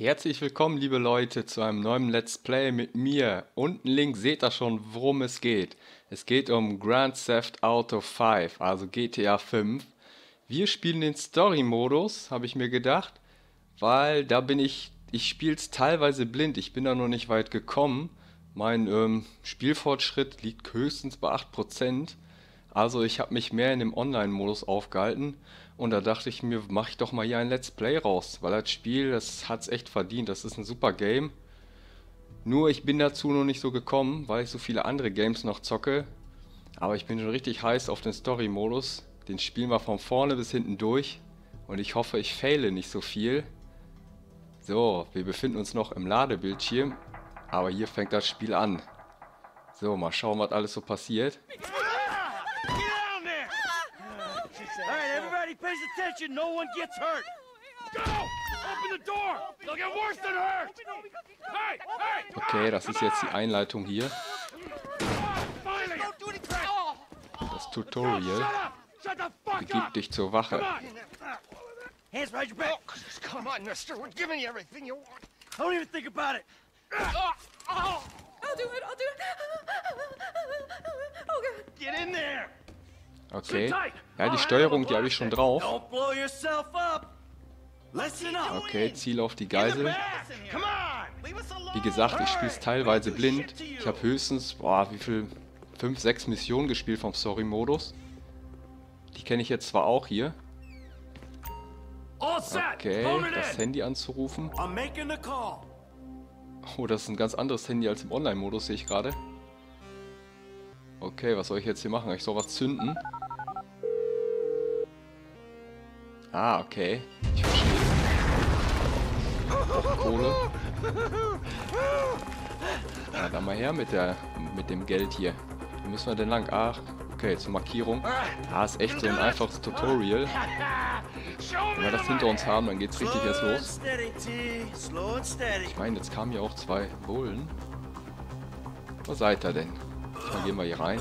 Herzlich willkommen, liebe Leute, zu einem neuen Let's Play mit mir. Unten links seht ihr schon, worum es geht. Es geht um Grand Theft Auto 5, also GTA 5. Wir spielen den Story-Modus, habe ich mir gedacht, weil da bin ich, ich spiele es teilweise blind, ich bin da noch nicht weit gekommen. Mein ähm, Spielfortschritt liegt höchstens bei 8%. Also ich habe mich mehr in dem Online-Modus aufgehalten und da dachte ich mir, mache ich doch mal hier ein Let's Play raus, weil das Spiel, das hat es echt verdient, das ist ein super Game. Nur ich bin dazu noch nicht so gekommen, weil ich so viele andere Games noch zocke. Aber ich bin schon richtig heiß auf den Story-Modus. Den spielen wir von vorne bis hinten durch und ich hoffe, ich faile nicht so viel. So, wir befinden uns noch im Ladebildschirm, aber hier fängt das Spiel an. So, mal schauen, was alles so passiert. Pays attention. No one gets hurt. Go! Open the door. They'll get worse than hurt. Hey, hey! Okay, das ist jetzt die Einleitung hier. Das Tutorial. Begib dich zur Wache. Hands behind your back. Come on, mister. We're giving you everything you want. Don't even think about it. I'll do it. I'll do it. Oh, God. Get in there. Okay. Ja, die Steuerung, die habe ich schon drauf. Okay, Ziel auf die Geisel. Wie gesagt, ich spiele es teilweise blind. Ich habe höchstens, boah, wie viel, 5, 6 Missionen gespielt vom Story-Modus. Die kenne ich jetzt zwar auch hier. Okay, das Handy anzurufen. Oh, das ist ein ganz anderes Handy als im Online-Modus, sehe ich gerade. Okay, was soll ich jetzt hier machen? Ich soll was zünden. Ah, okay. Ich verstehe. Auch Kohle. Ja, dann mal her mit, der, mit dem Geld hier. Wo müssen wir denn lang? Ach, okay, zur Markierung. Ah, ist echt so ein einfaches Tutorial. Wenn wir das hinter uns haben, dann geht's richtig erst los. Ich meine, jetzt kamen ja auch zwei Bullen. Wo seid ihr denn? Dann gehen wir hier rein.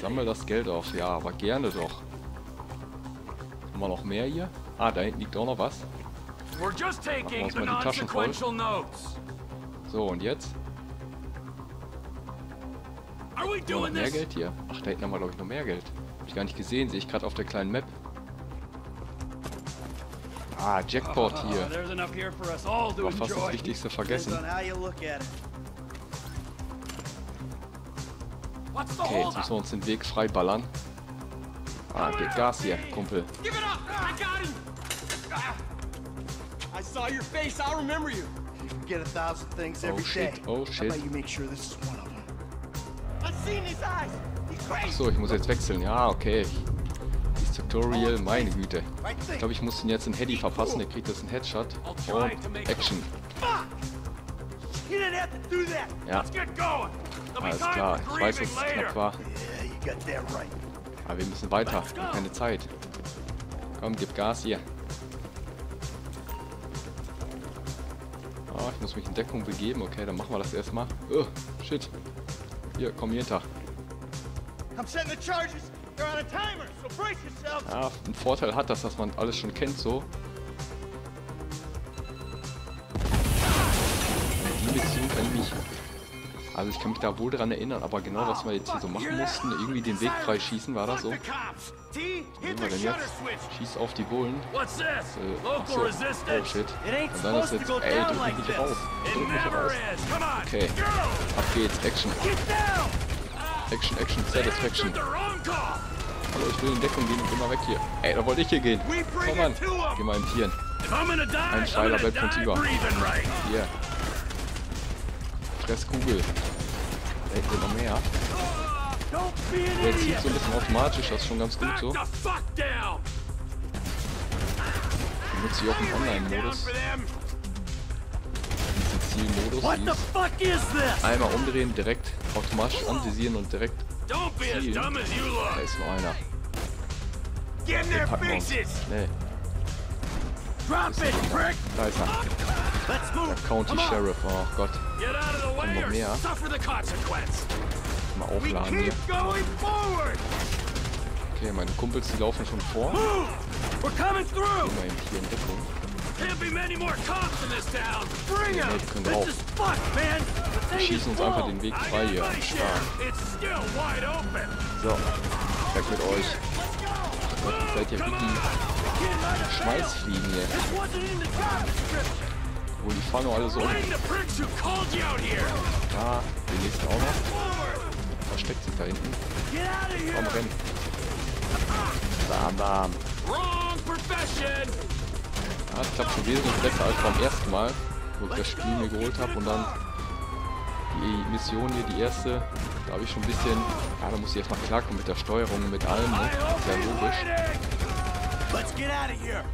Sammel das Geld auf. Ja, aber gerne doch. Haben wir noch mehr hier? Ah, da hinten liegt auch noch was. Machen wir uns mal die Taschen voll. So, und jetzt? Oh, noch mehr Geld hier. Ach, da hinten haben wir, glaube ich, noch mehr Geld. Hab ich gar nicht gesehen. Sehe ich gerade auf der kleinen Map. Ah, Jackpot hier. War fast das Wichtigste vergessen. Okay, jetzt müssen wir uns den Weg frei ballern. Ah, geht Gas hier, Kumpel. Oh shit, oh shit. Achso, ich muss jetzt wechseln. Ja, okay. Dieses Tutorial, meine Güte. Ich glaube, ich muss ihn jetzt in Heady verpassen. Der kriegt jetzt einen Headshot. Und Action. Ja. Alles klar, ich weiß, dass es knapp war. Aber wir müssen weiter, wir haben keine Zeit. Komm, gib Gas hier. Oh, ich muss mich in Deckung begeben. Okay, dann machen wir das erstmal. Oh, shit. Hier, komm hier hinter. Ja, ein Vorteil hat das, dass man alles schon kennt so. Also ich kann mich da wohl dran erinnern, aber genau was wir jetzt hier so machen mussten, irgendwie den Weg freischießen, war das so? Nehmen wir denn jetzt? Schieß auf die Bullen. Äh, achso. Oh shit. Und dann ist jetzt, ey, drück mich raus. Drück mich raus. Okay. Ab geht's, Action. Action, Action, Satisfaction. Hallo, ich will in Deckung gehen und geh mal weg hier. Ey, da wollte ich hier gehen. Komm an. Geh mal in Tieren. Ein Pfeiler bleibt von über. Hier. Fresskugel. Hinten noch mehr. Der zieht so ein bisschen automatisch, das ist schon ganz gut so. Benutze ich auch im Online-Modus. Diesen Zielmodus. Einmal umdrehen, direkt automatisch anvisieren und direkt zielen. Da ist noch einer. Den packen wir uns. Nee. Da ist er. Der County Sheriff, oh Gott. Kommen noch mehr. Mal aufladen hier. Okay, meine Kumpels, die laufen schon vor. Gehen wir eben hier in Deckung. Can't be many more cops in this town! Bring Ja, them! die können This drauf. is fucked, man! The Wir schießen uns einfach den Weg frei hier! So, weg mit euch. Gott, ihr seid ja wie die. Schmeißfliegen hier. Wo die fahren nur alle so um. Da, den nächsten auch noch. Versteckt sich da hinten. Komm, renn. Bam, bam. Wrong profession! Ja, das klappt schon wesentlich besser als beim ersten Mal, wo ich das Spiel mir geholt habe und dann die Mission hier, die erste, da habe ich schon ein bisschen, ja, da muss ich erstmal klarkommen mit der Steuerung, mit allem, ne? Sehr logisch. Let's get out of here!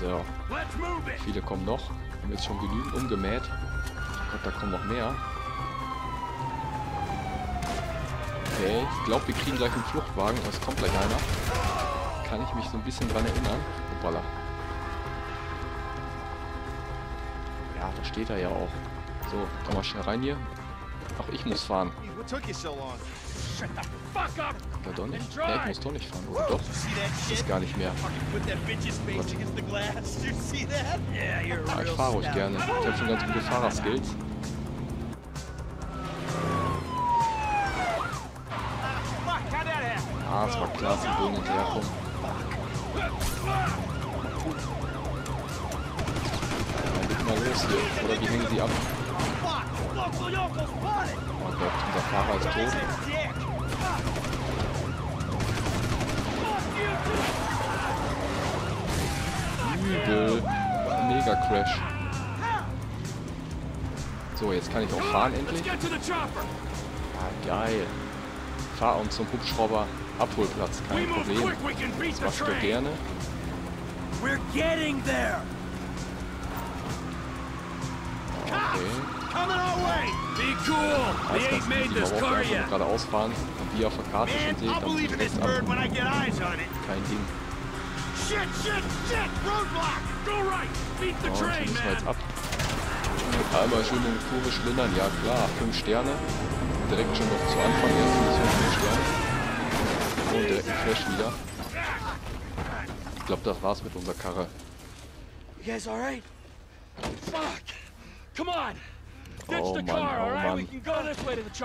So, viele kommen noch. Haben jetzt schon genügend umgemäht. Gott, da kommen noch mehr. Okay, ich glaube, wir kriegen gleich einen Fluchtwagen. Es kommt gleich einer. Kann ich mich so ein bisschen dran erinnern. Hoppala. Ja, da steht er ja auch. So, komm mal schnell rein hier. Ach, ich muss fahren. Ja, doch nicht. Ja, ich muss doch nicht fahren, oder doch? Ist gar nicht mehr. Ja, a ich fahre ruhig gerne. Ich habe schon ganz gute Fahrerskills. Ah, es war klar, dass die Bullen hinterherkommen. Dann geht mal los hier. Oder wie hängen sie ab? Oh Gott, unser Fahrer ist tot. Übel. Mega Crash. So, jetzt kann ich auch fahren endlich. Ah, geil. Fahr uns zum Hubschrauber Abholplatz, kein Problem. Das machst du gerne. Okay. Cool! Das We ist ain't ganz made easy. Man this braucht car einfach nur yet! geradeaus fahren. Und ihr auf der Karte schon I'll dann this ab. Kein Ding. Shit, shit, shit! Roadblock! Go right! Beat the Oh, train, jetzt ab. Einmal schön die Kurve schlindern, ja klar, 5 Sterne. Direkt schon noch zu Anfang erst Mission 5 Sterne. Und direkt ein Crash wieder. Ich glaube, das war's mit unserer Karre. You guys alright? Fuck! Come on! Oh Mann, oh Mann.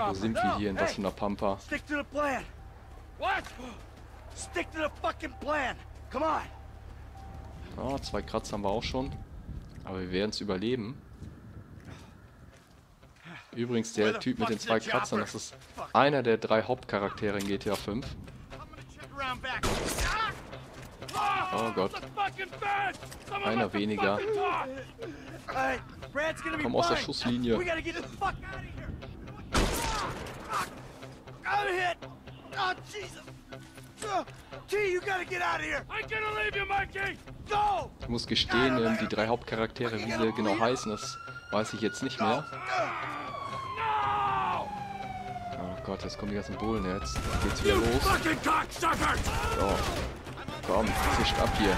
Wo sind wir hier? In was für einer Pampa? Stick to the plan. What? Stick to the fucking plan. Come on. Ah, zwei Kratzer haben wir auch schon. Aber wir werden es überleben. Übrigens, der Typ mit den zwei Kratzern, das ist einer der drei Hauptcharaktere in GTA 5. I'm gonna check around back. Oh Gott. Einer weniger. Komm aus der. Schusslinie. Oh Jesus! T, you gotta get out of here. I'm gonna leave you, Mikey. Go! Ich muss gestehen, die drei Hauptcharaktere, wie sie genau heißen, das weiß ich jetzt nicht mehr. Oh Gott, jetzt kommen die ganzen Bullen jetzt. Geht's wieder los. So. Komm, zischt ab hier.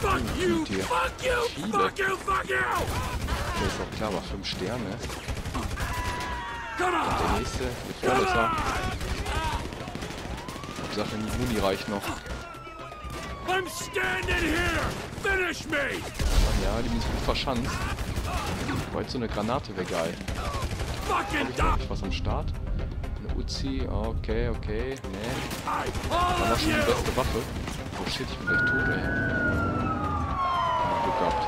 Fuck you! Fuck you! Fuck you! Fuck you! Der ist doch klar, aber 5 Sterne. On! Der nächste, hier vorne ist er. Hauptsache, die Muni reicht noch. I'm standing here! Finish me! Ja, die sind gut verschanzt. Jetzt so eine Granate wäre geil. Fucking Hab dump! ich was am Start? Eine Uzi, okay, okay. Nee, war of schon die beste Waffe. Oh shit, ich bin gleich tot, ey. Glück gehabt.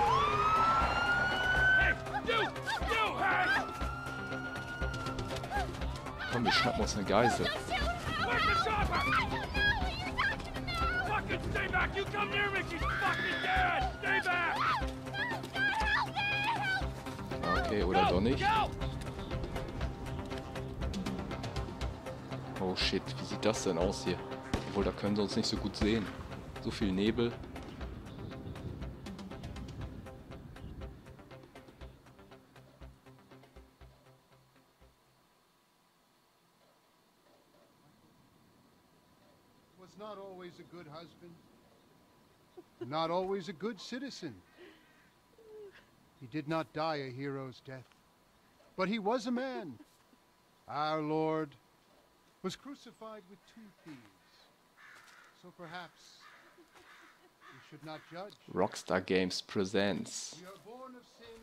Komm, wir schnappen uns eine Geisel. Stay back! You come near me! She's fucking dead! Stay back! Okay, oder doch nicht. Oh shit, wie sieht das denn aus hier? Obwohl, da können sie uns nicht so gut sehen. So viel Nebel. was not always a good husband, not always a good citizen. He did not die a hero's death, but he was a man. Our Lord was crucified with two thieves, So perhaps we should not judge. Rockstar Games presents. We are born of sin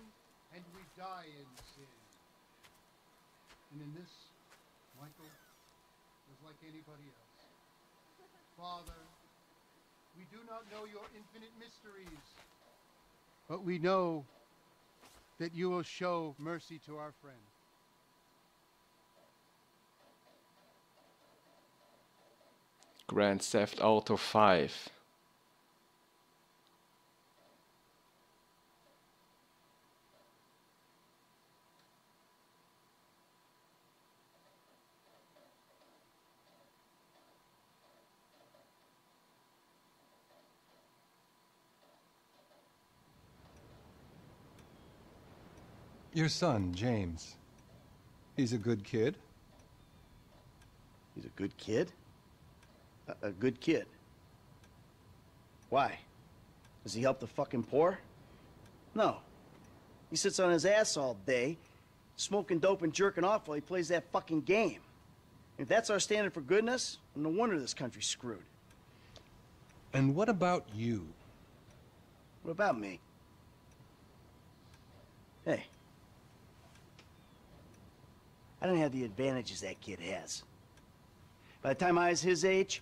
and we die in sin. And in this, Michael was like anybody else. Father, we do not know your infinite mysteries, but we know that you will show mercy to our friend. Grand Theft Auto 5. Your son, James. He's a good kid. He's a good kid? A, a good kid. Why? Does he help the fucking poor? No. He sits on his ass all day, smoking dope and jerking off while he plays that fucking game. If that's our standard for goodness, no wonder this country's screwed. And what about you? What about me? Hey. I don't have the advantages that kid has. By the time I was his age,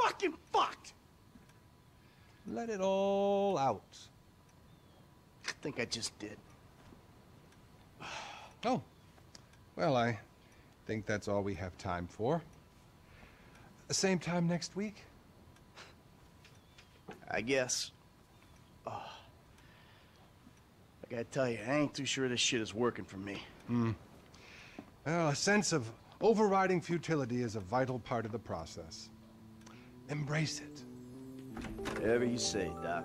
fucking fucked. Let it all out. I think I just did. Oh. Well, I think that's all we have time for. Same time next week? I guess. Oh. I gotta tell you, I ain't too sure this shit is working for me. Hmm. Well, a sense of overriding futility is a vital part of the process. Embrace it. Whatever you say, Doc.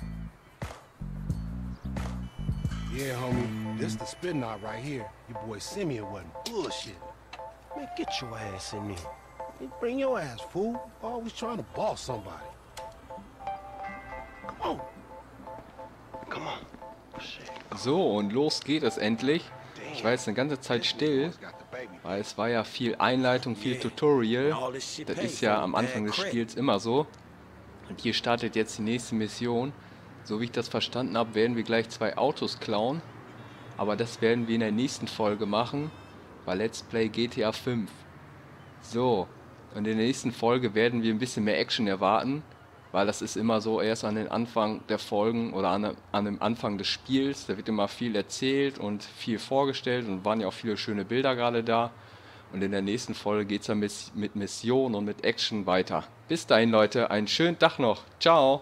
Yeah, homie. This the spin knot right here. Your boy Simeon wasn't bullshit. Man, get your ass in there. Hey, Bring your ass, fool. Always trying to boss somebody. Come on. Come on. So, und los geht es endlich. Ich war jetzt eine ganze Zeit still, Weil es war ja viel Einleitung, viel Tutorial. Das ist ja am Anfang des. Spiels immer so. Und hier startet jetzt die nächste Mission. So wie ich das verstanden habe, werden wir gleich zwei Autos klauen. Aber das werden wir in der nächsten Folge machen. Bei Let's Play GTA 5. So. Und in der nächsten Folge werden wir ein bisschen mehr Action erwarten. Weil das ist immer so erst an den Anfang der Folgen oder an, an dem Anfang des Spiels. Da wird immer viel erzählt und viel vorgestellt und waren ja auch viele schöne Bilder gerade da. Und in der nächsten Folge geht es dann mit, mit Mission und mit Action weiter. Bis dahin, Leute, einen schönen Tag noch. Ciao.